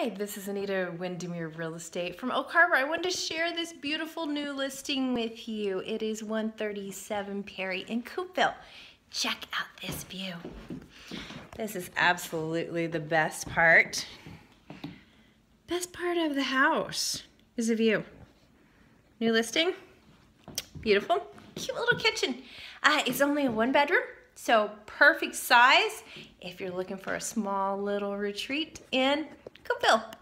Hi, this is Anita Windermere Real Estate from Oak Harbor. I wanted to share this beautiful new listing with you. It is 137 Perry in Coupeville. Check out this view. This is absolutely the best part. Best part of the house is the view. New listing, beautiful, cute little kitchen. Uh, it's only a one bedroom, so perfect size if you're looking for a small little retreat in Coupeville.